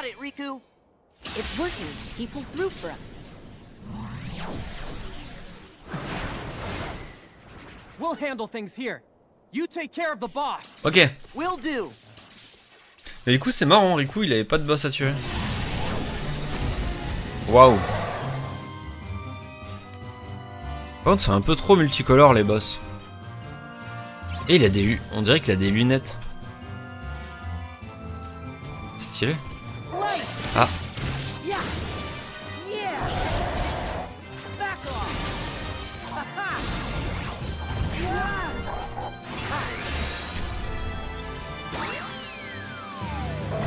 got it, Riku. It's working. He pulled through for us. We'll handle things here. You take care of the boss. Ok. Will do. Mais du coup, c'est marrant, Riku, il avait pas de boss à tuer. Waouh. Par contre, c'est un peu trop multicolore les boss. Et il a des on dirait qu'il a des lunettes. Stylé.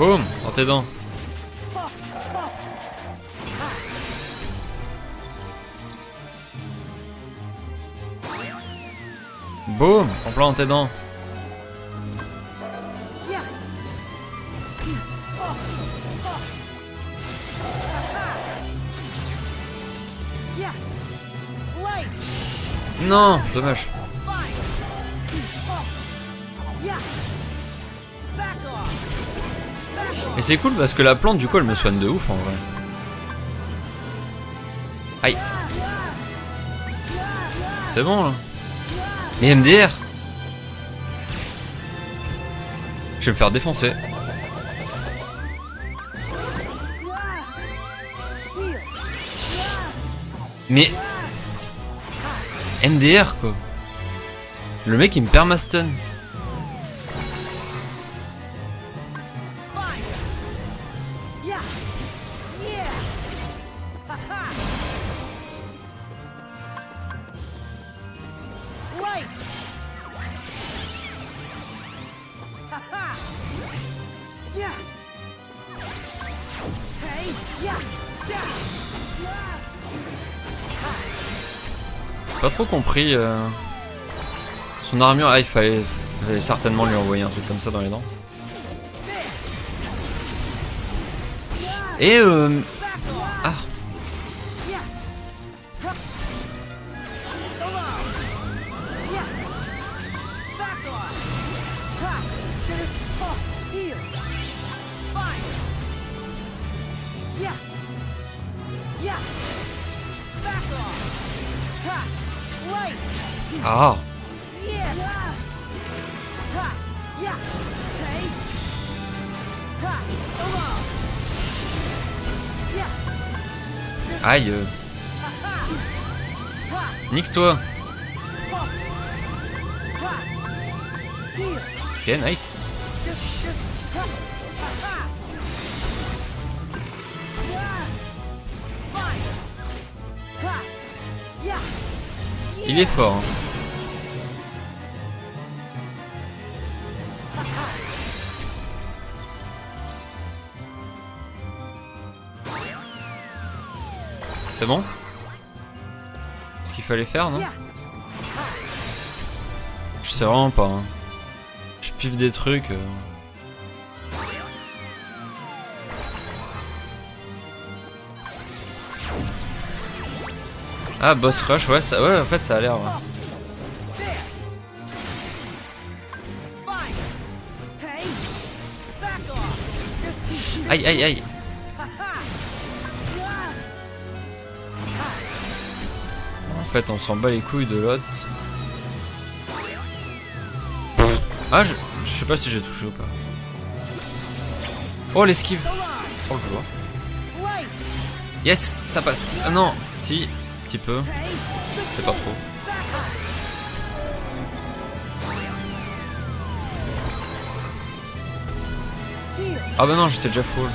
Boum, dans tes dents. Boum, en plein dans tes dents. Non, dommage. Et c'est cool parce que la plante du coup elle me soigne de ouf en vrai. Aïe. C'est bon là. Mais MDR Je vais me faire défoncer. Mais... MDR quoi. Le mec il me permastun. Trop compris. euh, Son armure, ah, il fallait, certainement lui envoyer un truc comme ça dans les dents. Et euh... Ah, Yeah. aïe. Nique-toi. Ok, nice. Il est fort. hein. C'est bon? Ce qu'il fallait faire, non? Je sais vraiment pas. hein. Je piffe des trucs. euh. Ah, boss rush, ouais, ça, ouais, en fait, ça a l'air. ouais. Aïe, aïe, aïe. En fait, on s'en bat les couilles de l'autre. Ah, je, je sais pas si j'ai touché ou pas. Oh, l'esquive. Oh, je vois. Yes, ça passe. Ah non, si, petit peu. Pas trop. Ah bah non, j'étais déjà full.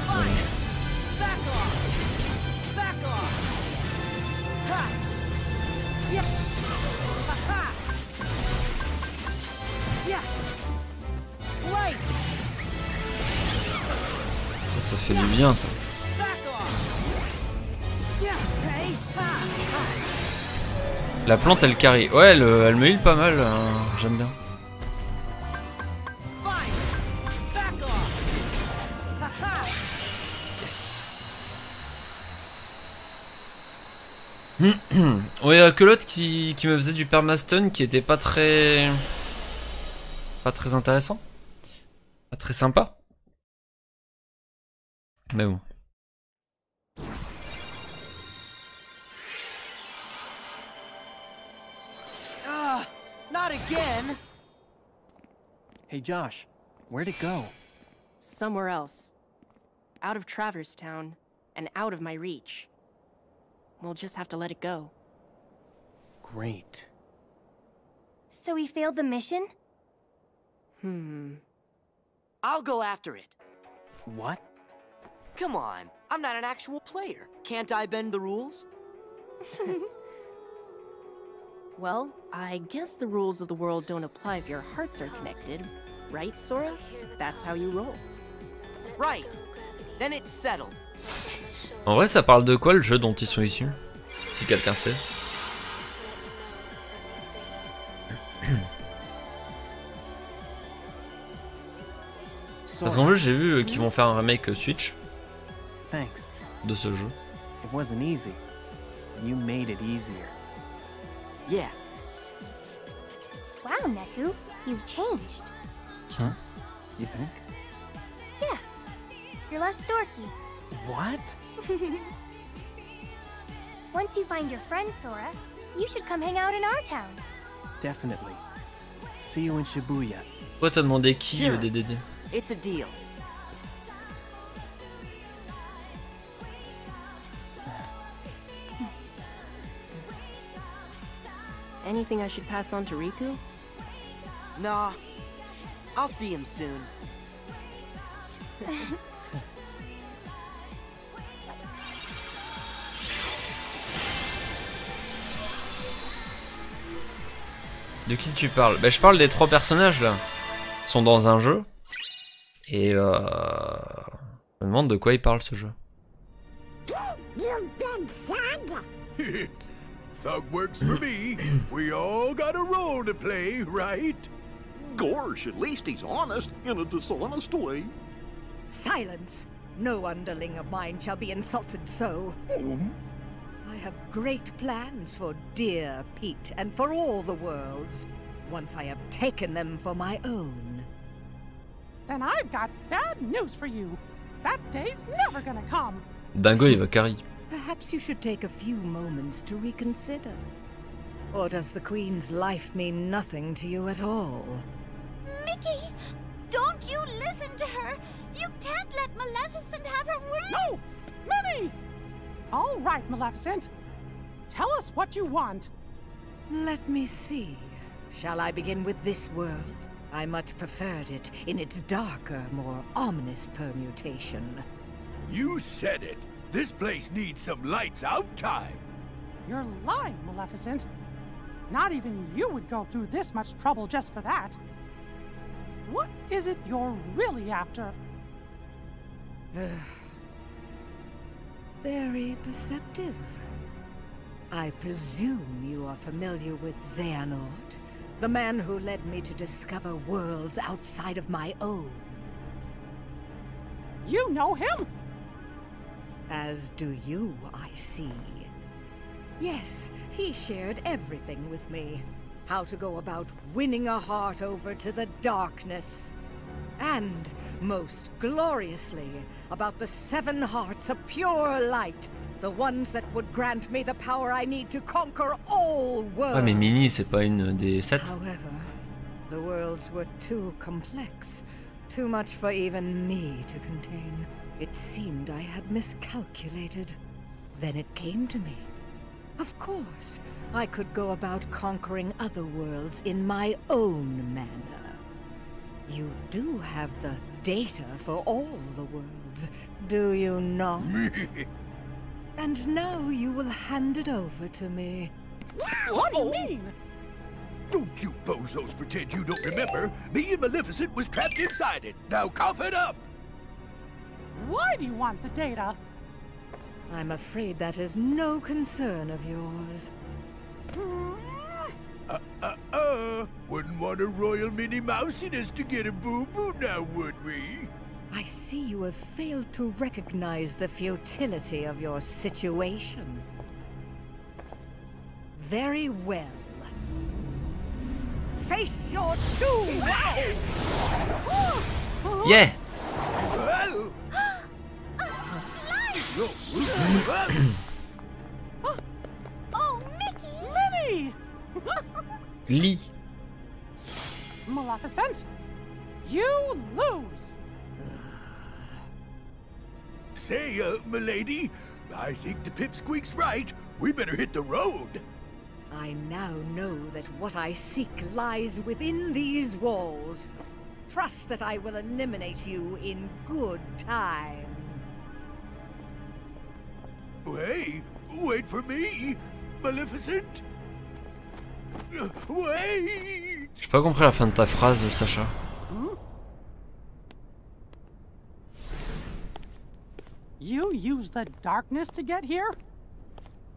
Ça fait du bien, ça. La plante, elle carry. Ouais, elle, elle me heal pas mal. euh, J'aime bien. Yes. ouais, euh, que l'autre qui, qui me faisait du permastun qui était pas très. Pas très intéressant. Pas très sympa. Mais bon. Hey Josh, where'd it go? Somewhere else. Out of Traverse Town, and out of my reach. We'll just have to let it go. Great. So we failed the mission? Hmm. I'll go after it. What? Come on, I'm not an actual player. Can't I bend the rules? Well, I guess the rules of the world don't apply if your hearts are connected. Right, Sora? That's how you roll. Right. Then it's settled. En vrai, ça parle de quoi le jeu dont ils sont issus? Si quelqu'un sait. Parce qu'en plus, j'ai vu euh, qu'ils vont faire un remake euh, Switch thanks. de ce jeu. It wasn't easy. You made it easier. Yeah. Wow, Neku, you've changed. Huh? You think? Yeah, you're less dorky. What? Once you find your friend Sora, you should come hang out in our town. Definitely. See you in Shibuya. Pourquoi t'as demandé qui Sure. euh, DDD It's a deal. Anything I should pass on to Riku? Nah. I'll see him soon. De qui tu parles? Bah, je parle des trois personnages là. Ils sont dans un jeu. Et euh... Je me demande de quoi ils parlent ce jeu. Thug works for me. we all got a role to play, right? Gorsh, at least he's honest in a dishonest way. Silence! No underling of mine shall be insulted so. I have great plans for dear Pete and for all the worlds, once I have taken them for my own. Then I've got bad news for you. That day's never gonna come. Dingo il va carry. Perhaps you should take a few moments to reconsider. Or does the Queen's life mean nothing to you at all? Mickey! Don't you listen to her! You can't let Maleficent have her way! No! Minnie! All right, Maleficent. Tell us what you want. Let me see. Shall I begin with this world? I much preferred it in its darker, more ominous permutation. You said it. This place needs some lights out time. You're lying, Maleficent. Not even you would go through this much trouble just for that. What is it you're really after? Very perceptive. I presume you are familiar with Xehanort, the man who led me to discover worlds outside of my own. You know him? As do you, I see. Yes, he shared everything with me. How to go about winning a heart over to the darkness. And, most gloriously, about the seven hearts of pure light. The ones that would grant me the power I need to conquer all worlds. Ah mais Mini c'est pas une des sept However, the worlds were too complex, too much for even me to contain. It seemed I had miscalculated. Then it came to me. Of course, I could go about conquering other worlds in my own manner. You do have the data for all the worlds, do you not? and now you will hand it over to me. What do you mean? Don't you bozos pretend you don't remember. Me and Maleficent was trapped inside it. Now cough it up. Why do you want the data? I'm afraid that is no concern of yours. Uh, uh, uh. Wouldn't want a royal Minnie Mousiness to get a boo-boo now, would we? I see you have failed to recognize the futility of your situation. Very well. Face your doom! Yeah Lee. Maleficent, you lose. Say, uh, milady, I think the pipsqueak's right. We better hit the road. I now know that what I seek lies within these walls. Trust that I will eliminate you in good time. Hey, wait for me, Maleficent. Wait! J'ai pas compris la fin de ta phrase, Sacha. You used the darkness to get here?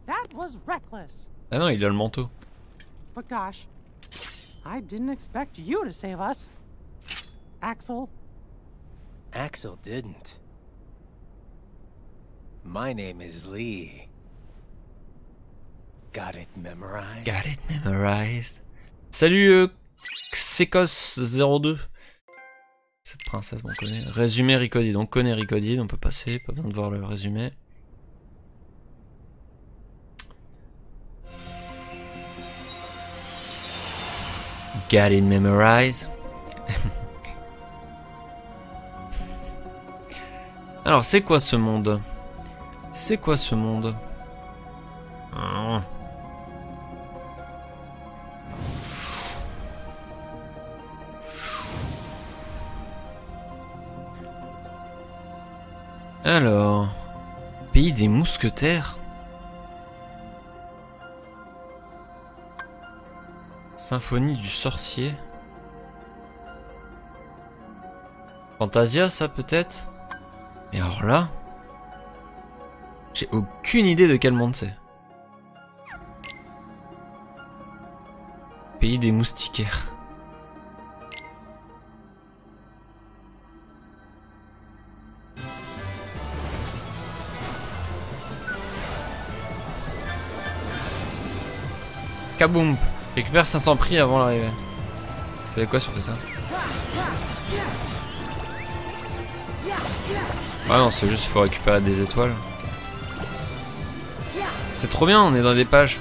That was reckless. Ah non, il a le manteau. But gosh, I didn't expect you to save us. Axel, Axel didn't. My name is Lee. Got it memorized? Got it memorized. Salut euh, Xecos02. Cette princesse, on connaît. Résumé Ricodid, on connaît Ricodid, on peut passer, pas besoin de voir le résumé. Got it memorized. Alors, c'est quoi ce monde? C'est quoi ce monde? Ah. Alors, pays des mousquetaires. Symphonie du sorcier. Fantasia, ça peut-être? Et alors là, j'ai aucune idée de quel monde c'est. Pays des moustiquaires. Kaboom Récupère 500 prix avant l'arrivée. Vous savez quoi si on fait ça Ah non, c'est juste qu'il faut récupérer des étoiles. C'est trop bien, on est dans des pages.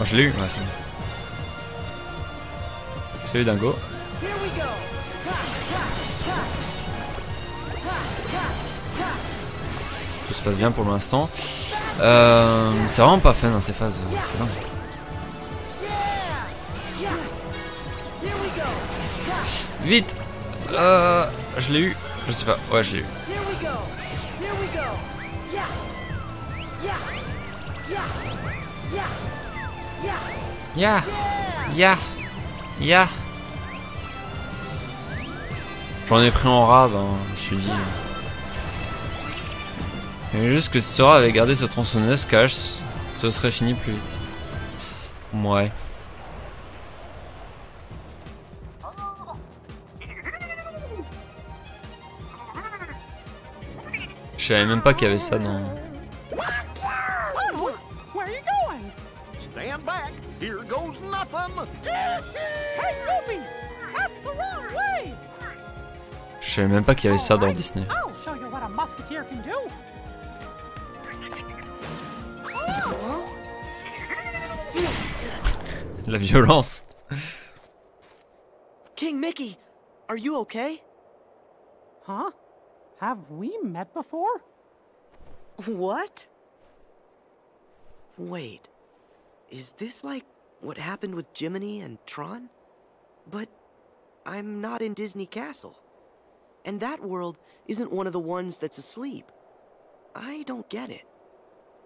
Oh, je l'ai eu, c'est bon. Salut Dingo. Tout se passe bien pour l'instant. Euh, c'est vraiment pas fun dans ces phases, c'est dingue. Vite euh, Je l'ai eu, je sais pas, ouais je l'ai eu. Ya Ya Ya J'en ai pris en rave, hein, je me suis dit. Mais juste que Sora avait gardé sa tronçonneuse cache, ce serait fini plus vite. Ouais. Je savais même pas qu'il y avait ça dans... savais même pas qu'il y avait ça dans Disney. Oh, I'll show you what a musketeer can do. La violence. King Mickey, are you okay? Huh? Have we met before? What? Wait. Is this like what happened with Jiminy and Tron? But I'm not in Disney Castle. And that world isn't one of the ones that's asleep. I don't get it.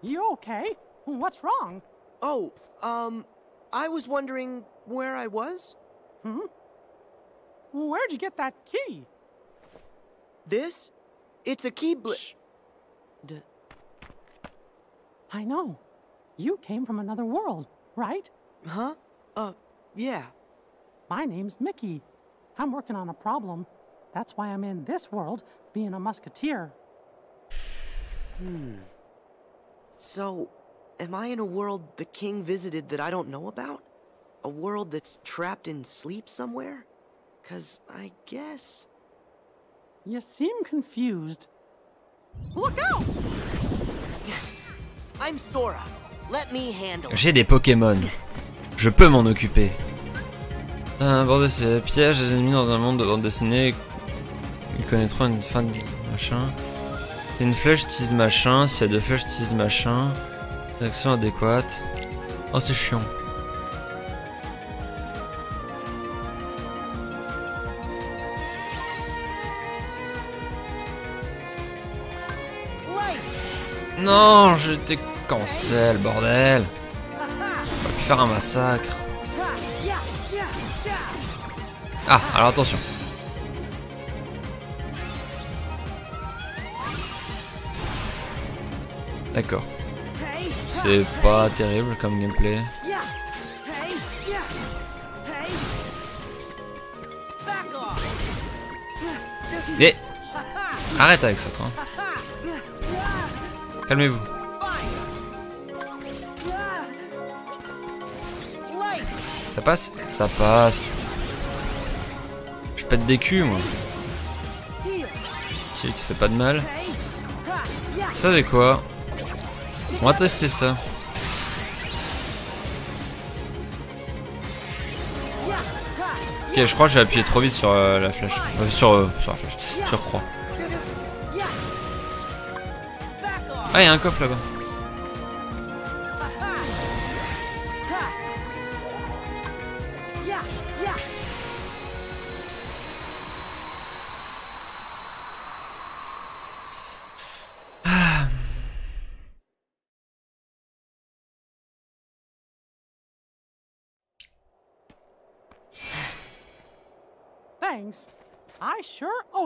You okay? What's wrong? Oh, um, I was wondering where I was? Hmm? Where'd you get that key? This? It's a key bl- D- I know. You came from another world, right? Huh? Uh, yeah. My name's Mickey. I'm working on a problem. That's why I'm in this world, being a musketeer. Hmm. So, am I in a world the king visited that I don't know about? A world that's trapped in sleep somewhere? Cause I guess. You seem confused. Look out! I'm Sora. Let me handle it. J'ai des Pokémon. Je peux m'en occuper. Un bord de ces pièges, des ennemis dans un monde de bande dessinée. Ils connaîtront une fin de machin. Une flèche tease machin. S'il y a deux flèches tease machin. Action adéquate. Oh, c'est chiant. Non, j'étais cancel, bordel. On va faire un massacre. Ah, alors attention. D'accord. C'est pas terrible comme gameplay. Mais arrête avec ça, toi. Calmez-vous. Ça passe? Ça passe. Je pète des culs, moi. Si, ça fait pas de mal. Vous savez quoi? On va tester ça. Ok, je crois que j'ai appuyé trop vite sur euh, la flèche. Euh, sur, euh, sur la flèche. Sur croix. Ah, il y a un coffre là-bas.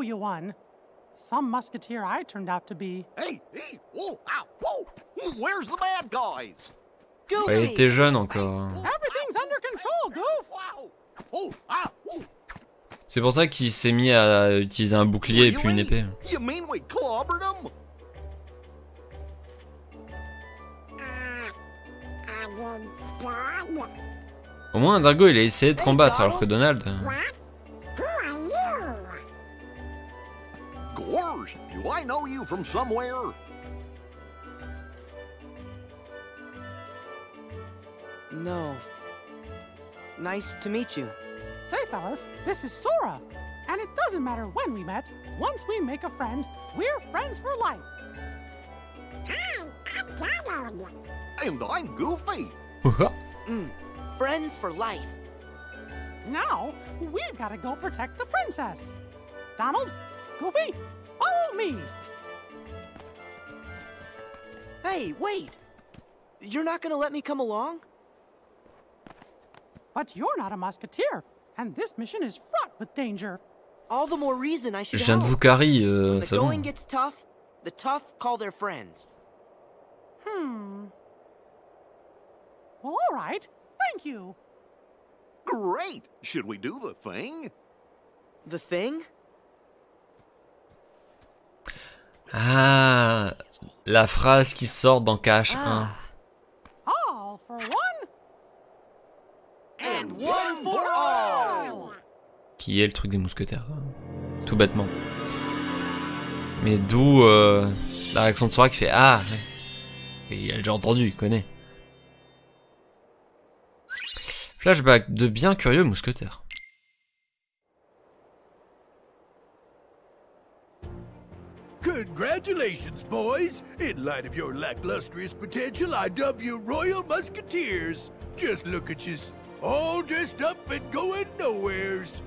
You one. Some musketeer I turned out to be. Hey, hey, whoa, ow, whoa! Where's the bad guys? Ouais, il était jeune encore. Everything's under control, Goof! Oh, ah, oh! C'est pour ça qu'il s'est mis à utiliser un bouclier et puis une épée. You mean we clobbered them? Au moins, Drago il a essayé de combattre alors que Donald. euh, do I know you from somewhere? No. Nice to meet you. Say, fellas, this is Sora. And it doesn't matter when we met. Once we make a friend, we're friends for life. Hi, I'm Donald. And I'm Goofy. Mm. Friends for life. Now, we've got to go protect the princess. Donald, Goofy, follow me. Hey, wait! You're not gonna let me come along? But you're not a musketeer, and this mission is fraught with danger. All the more reason I should Je viens de help. vous carry, euh, When the c'est bon. going gets tough, the tough call their friends. Hmm. Well, all right. Thank you. Great! Should we do the thing? The thing? Ah, la phrase qui sort dans KH1. All for one. And one for all! Qui est le truc des mousquetaires. quoi. Tout bêtement. Mais d'où euh, la réaction de Sora qui fait Ah ouais. Il a déjà entendu, il connaît. Flashback de bien curieux mousquetaire. Congratulations, boys! In light of your lacklustrous potential, I dub you Royal Musketeers. Just look at you, all dressed up and going nowheres.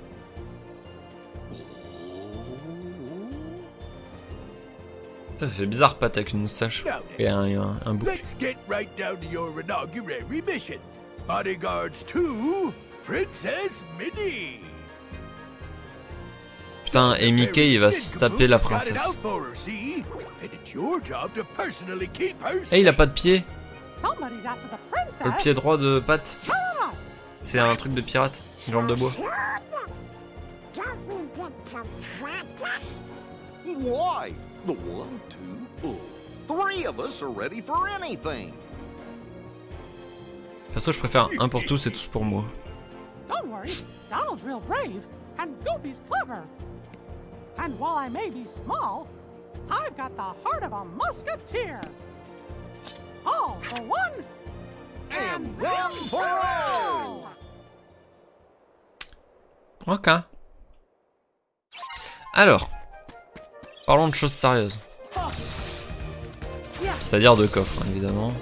Ça, ça fait bizarre, Pat avec une moustache. Et un, un, un bouc. Let's get right down to your inaugural mission. Bodyguards to Princess Minnie. Putain, et Mickey, il va se taper la princesse. her Eh, il a pas de pied. Le pied droit de Pat. C'est un truc de pirate. Une jambe de bois. Why? The one, two, three of us are ready for anything. Perso, je préfère un pour tous et tous pour moi. Don't worry, Donald's real brave, and Goofy's clever. And while I may be small, I've got the heart of a musketeer. All for one, and one for all! Ok. Alors, parlons de choses sérieuses. C'est-à-dire de coffres, hein, évidemment.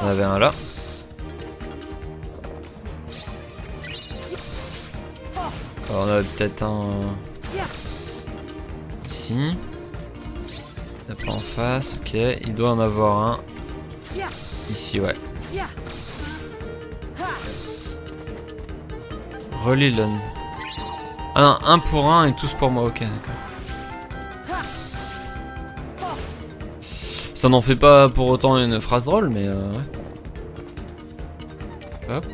On avait un là. Alors, on a peut-être un ici. Il pas en face, ok. Il doit en avoir un ici, ouais. Relilon. Ah non, un pour un et tous pour moi, ok, d'accord. Ça n'en fait pas pour autant une phrase drôle, mais euh. Hop.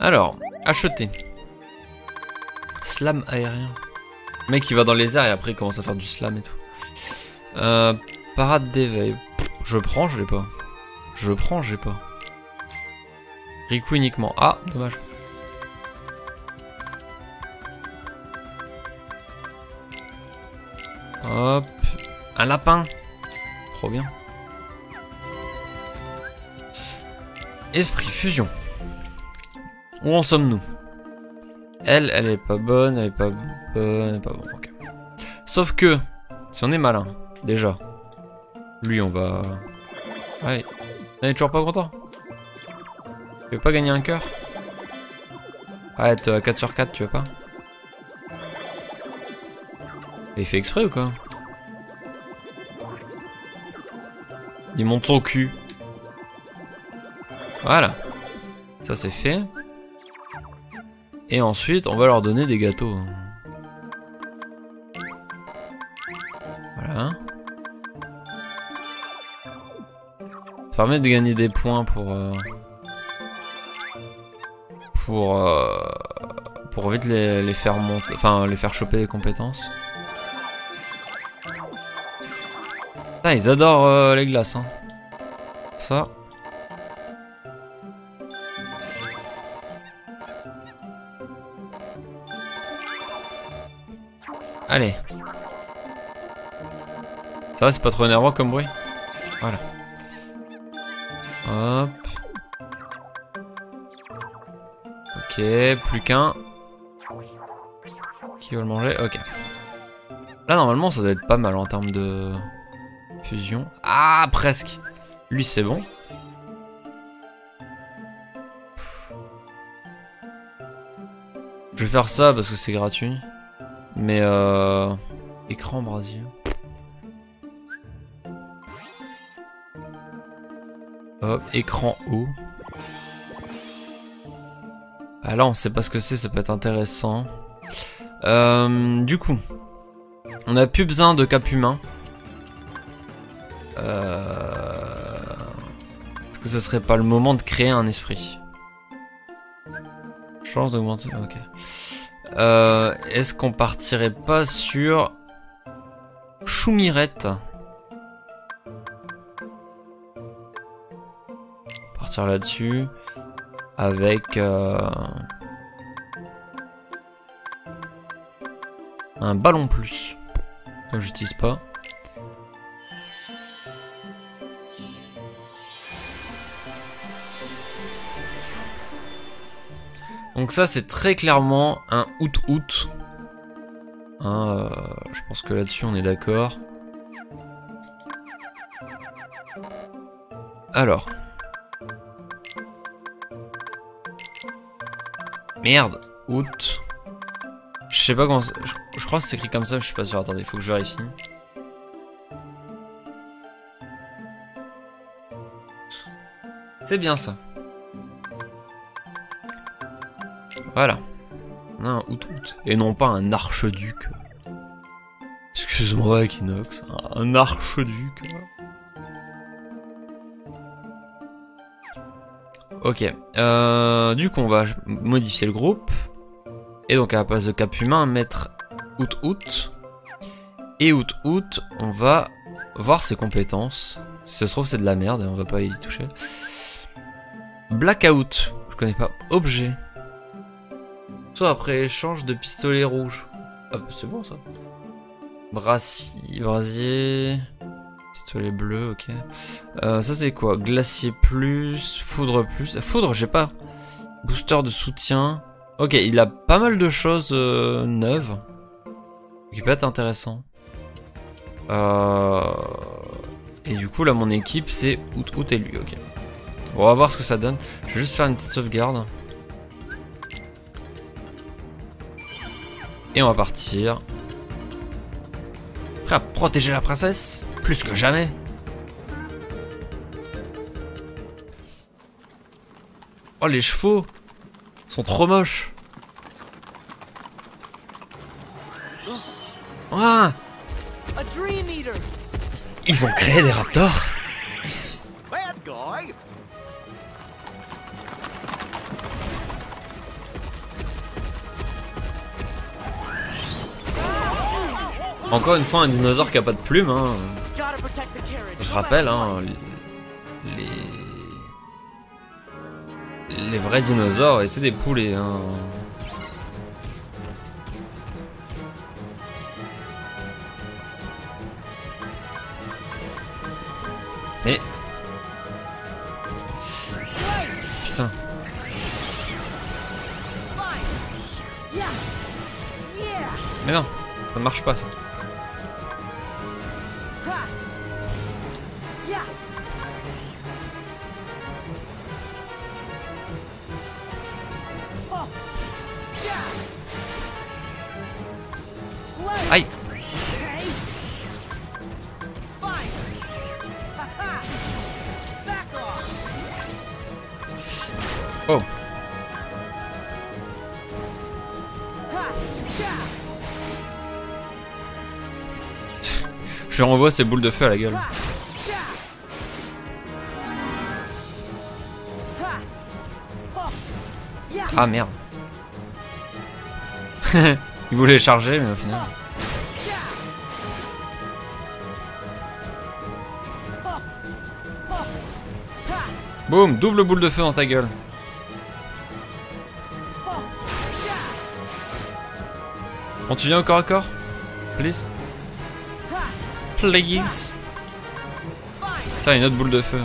Alors, acheter. Slam aérien. Mec il va dans les airs et après il commence à faire du slam et tout. Euh, parade d'éveil. Je prends, je l'ai pas. Je prends, j'ai pas. Riku uniquement. Ah, dommage. Hop. Un lapin. Trop bien. Esprit fusion. Où en sommes-nous? Elle, elle est pas bonne, elle est pas bonne, elle est pas bonne. Sauf que, si on est malin, déjà, lui on va... Ouais, il est toujours pas content. Tu veux pas gagner un cœur? Ouais, à 4 sur 4, tu veux pas? Il fait exprès ou quoi? Il monte son cul. Voilà. Ça c'est fait. Et ensuite, on va leur donner des gâteaux. Voilà. Ça permet de gagner des points pour... euh, pour... euh, pour vite les, faire monter... Enfin, les faire choper des compétences. Ah, ils adorent euh, les glaces, hein. Ça. Va, c'est pas trop énervant comme bruit Voilà. Hop. Ok, plus qu'un. Qui veut le manger? Ok. Là, normalement, ça doit être pas mal en termes de fusion. Ah, presque. Lui, c'est bon. Je vais faire ça parce que c'est gratuit. Mais euh... Écran brasier. Hop, écran haut. Ah là, on sait pas ce que c'est, ça peut être intéressant. Euh, du coup, on a plus besoin de cap humain. Euh... Est-ce que ce serait pas le moment de créer un esprit? Chance d'augmenter, ok. Euh, Est-ce qu'on partirait pas sur Choumirette? Là-dessus avec euh, un ballon plus. Que j'utilise pas. Donc ça c'est très clairement un out-out. Hein, euh, je pense que là-dessus on est d'accord. Alors. Merde, out. Je sais pas comment... ça- Je, je crois que c'est écrit comme ça, je suis pas sûr. Attendez, faut que je vérifie. C'est bien ça. Voilà. On a un out out. Et non pas un archeduc. Excuse-moi, Equinox. Un archeduc. Ok. Euh, du coup, on va modifier le groupe. Et donc, à la place de cap humain, mettre Août, août. Et août, août, on va voir ses compétences. Si ça se trouve, c'est de la merde et on va pas y toucher. Blackout, je connais pas. Objet. Soit après échange de pistolet rouge. Ah, bah, c'est bon ça. Brasier. Pistolet bleu, ok. Euh, ça c'est quoi? Glacier plus, foudre plus. Foudre, j'ai pas. Booster de soutien. Ok, il a pas mal de choses euh, neuves. Qui peut être intéressant. Euh... Et du coup, là, mon équipe, c'est Out, et lui, ok. On va voir ce que ça donne. Je vais juste faire une petite sauvegarde. Et on va partir. Prêt à protéger la princesse? Plus que jamais. Oh, les chevaux sont trop moches. Ah! Ils ont créé des raptors. Encore une fois, un dinosaure qui a pas de plumes. Hein. Je rappelle, hein, les... vrais dinosaures étaient des poulets. Hein. Mais... Putain. Mais non, ça marche pas ça. Ces boules de feu à la gueule. Ah merde. Il voulait charger mais au final. Boum, double boule de feu dans ta gueule. Bon, tu viens au corps à corps Please? Please Tiens, une autre boule de feu.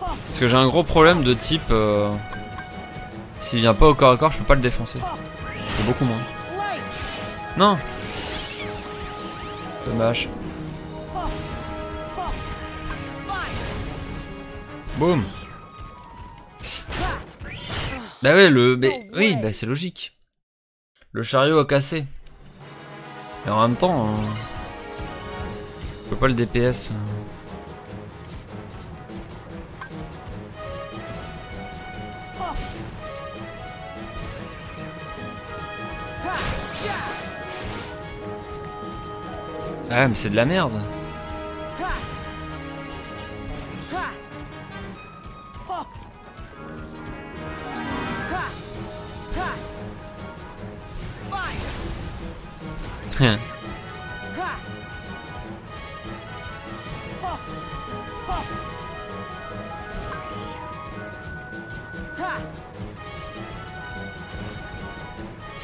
Parce que j'ai un gros problème de type... euh, S'il vient pas au corps à corps, je peux pas le défoncer. C'est beaucoup moins. Non Dommage. Boum Bah ouais, le... mais- oui, bah c'est logique. Le chariot a cassé. Et en même temps... euh, Je peux pas le DPS. Ah mais c'est de la merde.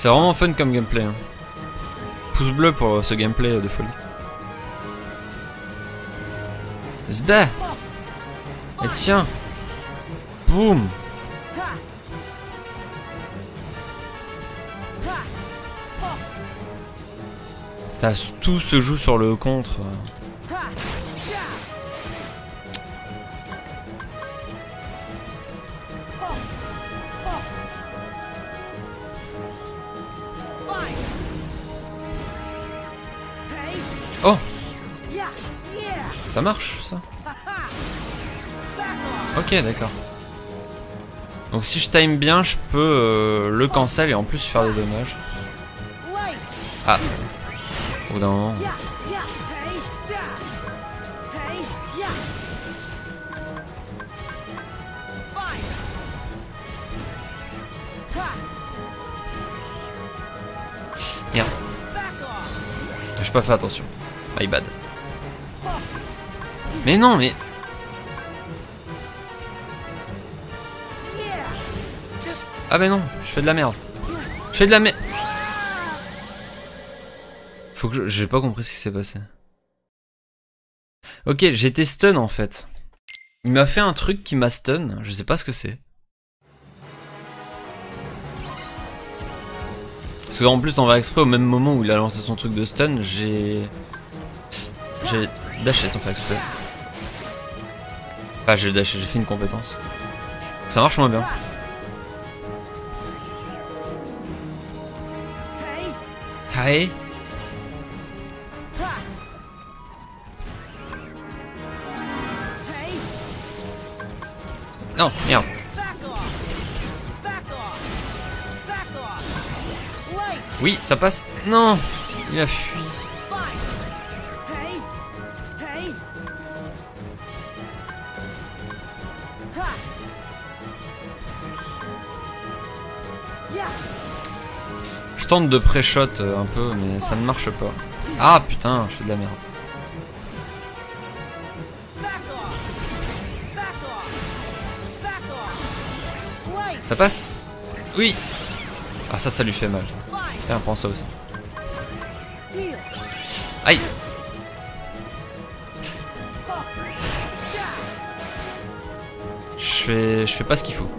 C'est vraiment fun comme gameplay. hein. Pouce bleu pour euh, ce gameplay euh, de folie. Zbah Et tiens Boum Tout se joue sur le contre. Ça marche, ça Ok, d'accord. Donc si je time bien, je peux euh, le cancel et en plus faire des dommages. Ah. Au bout d'un moment. Merde. J'ai pas fait attention. My bad. Mais non, mais... Ah mais non, je fais de la merde. Je fais de la merde. Faut que je... J'ai pas compris ce qui s'est passé. Ok, j'étais stun en fait. Il m'a fait un truc qui m'a stun, je sais pas ce que c'est. Parce qu'en plus, on va exprès au même moment où il a lancé son truc de stun, j'ai. J'ai dashé sans faire exprès. Ah, j'ai j'ai fait une compétence. Ça marche moins bien. Hi. Non, merde. Oui, ça passe. Non, il a fui. Tente de pré-shot euh, un peu, mais ça ne marche pas. Ah putain, je fais de la merde. Ça passe? Oui Ah ça, ça lui fait mal. Tiens, prends ça aussi. Aïe Je fais, je fais pas ce qu'il faut.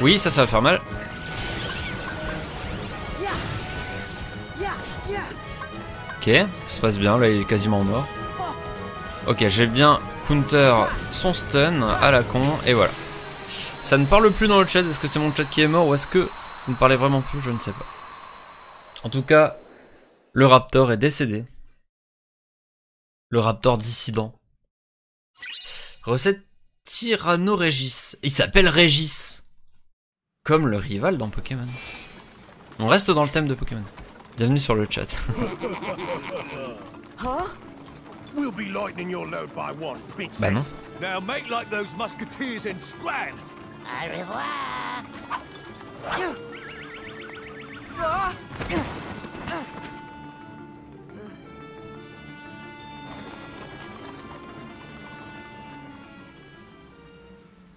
Oui, ça, ça va faire mal. Ok, tout se passe bien, là il est quasiment mort. Ok, j'ai bien counter son stun à la con, et voilà. Ça ne parle plus dans le chat, est-ce que c'est mon chat qui est mort ou est-ce que vous ne parlez vraiment plus Je ne sais pas. En tout cas, le Raptor est décédé. Le Raptor dissident. Recette Tyranno Régis. Il s'appelle Régis. Comme le rival dans Pokémon. On reste dans le thème de Pokémon. Bienvenue sur le chat. Huh? We'll be lightening your load by one, princess. Bah non. Now make like those musketeers and scram. Au revoir.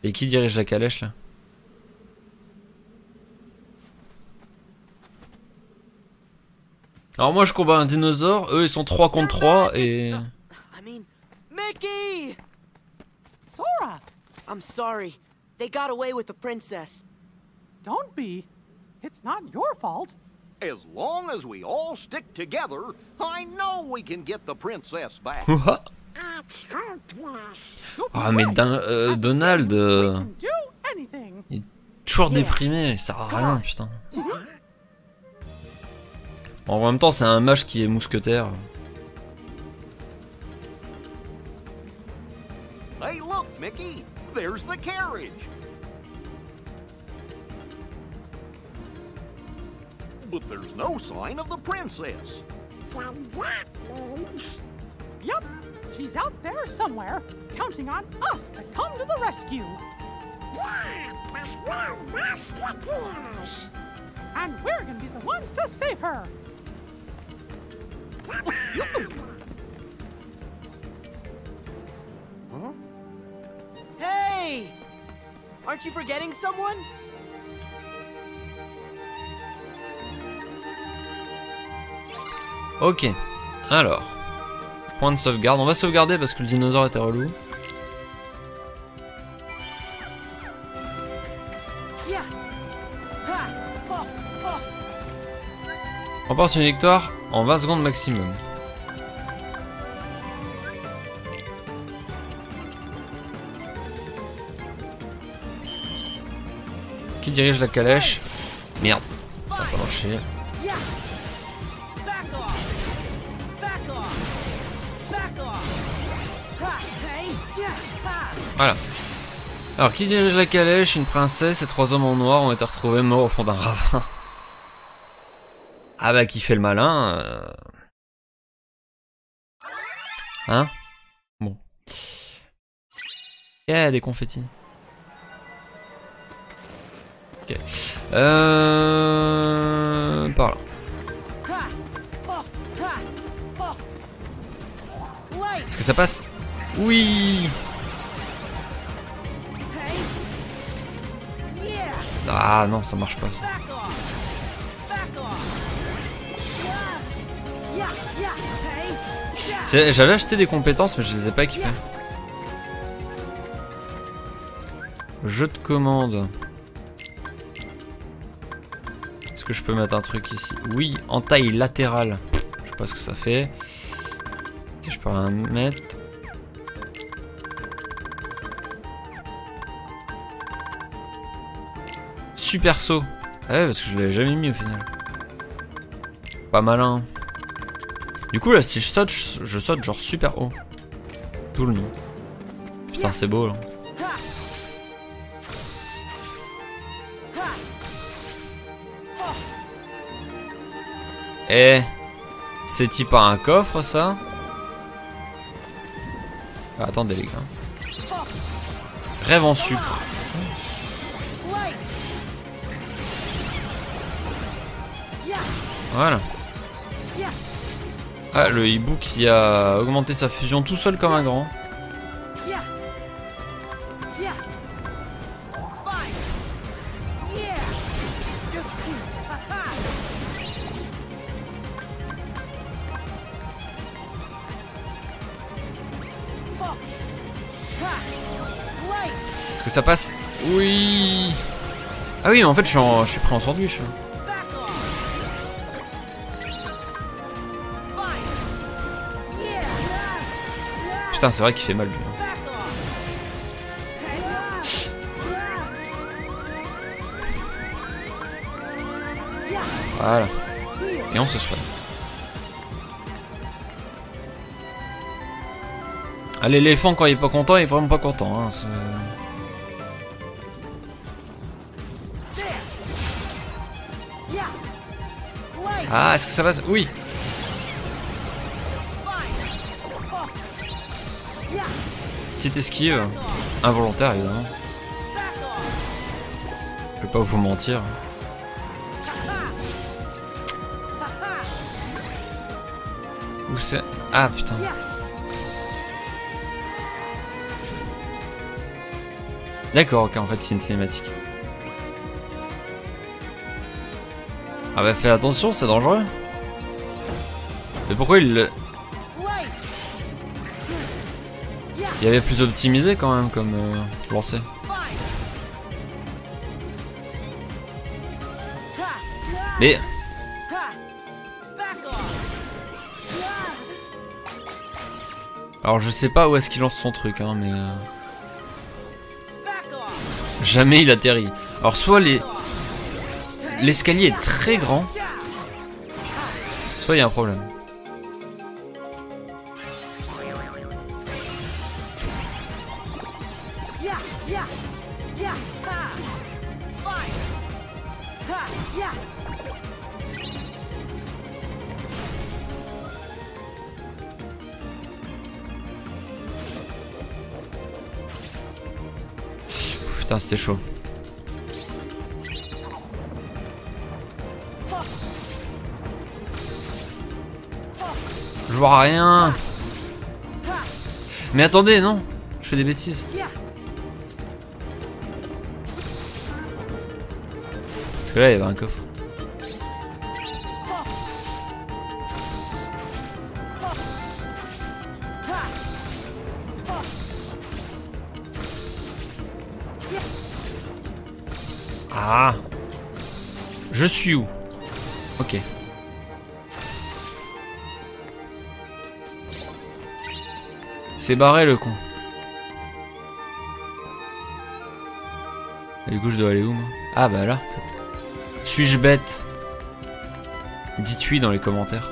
Et qui dirige la calèche là? Alors moi je combats un dinosaure, eux ils sont 3 contre 3 et... Mickey! Sora, I'm sorry. They got away with the princess. don't be. It's not your fault. As long as we all stick together, I know we can get the princess back. Ah mais Din- euh, Donald, euh, il est toujours déprimé, ça sert à rien putain. Bon, en même temps c'est un mage qui est mousquetaire. hey, look, Mickey. There's the carriage. But there's no sign of the princess. Yup, she's out there somewhere, counting on us to come to the rescue. And we're gonna be the ones to save her. Hey! Aren't you forgetting someone? Ok, alors. Point de sauvegarde, on va sauvegarder parce que le dinosaure était relou. Remporte une victoire en 20 secondes maximum. Qui dirige la calèche Merde, ça n'a pas marché. Voilà. Alors, qui dirige la calèche Une princesse et trois hommes en noir ont été retrouvés morts au fond d'un ravin. Ah bah qui fait le malin. euh. Hein? Bon. Yeah, des confettis? Ok. Euh... Par là. Est-ce que ça passe? Oui Ah non, ça marche pas. J'avais acheté des compétences, mais je les ai pas équipées. Jeu de commande. Est-ce que je peux mettre un truc ici? Oui, en taille latérale. Je sais pas ce que ça fait. Je peux rien mettre? Super saut. Ah ouais, parce que je l'avais jamais mis au final. Pas malin. Du coup, là, si je saute, je, saute genre super haut. Tout le nom. Putain, c'est beau là. Eh, c'est type un coffre ça? Ah, Attendez les gars. Rêve en sucre. Voilà. Ah, le hibou qui a augmenté sa fusion tout seul comme un grand. Est-ce que ça passe? Oui Ah oui, mais en fait, je suis, en- je suis pris en sandwich. C'est vrai qu'il fait mal. Voilà. Et on se soigne. Ah, l'éléphant, quand il est pas content, il est vraiment pas content. Hein, ah, est-ce que ça passe Oui. Petite esquive. Involontaire, évidemment. Je vais pas vous mentir. Où c'est? Ah putain. D'accord, ok, en fait c'est une cinématique. Ah bah fais attention, c'est dangereux. Mais pourquoi il le... Il y avait plus optimisé quand même comme euh, lancer. Mais... Alors je sais pas où est-ce qu'il lance son truc, hein, mais... euh, Jamais il atterrit. Alors soit les... L'escalier est très grand, soit il y a un problème. Putain, c'était chaud. Je vois rien. Mais attendez, non. Je fais des bêtises. Parce que là, il y avait un coffre. Ah Je suis où? Ok. C'est barré le con. Et du coup je dois aller où moi? Ah bah là. Suis-je bête? Dites oui dans les commentaires.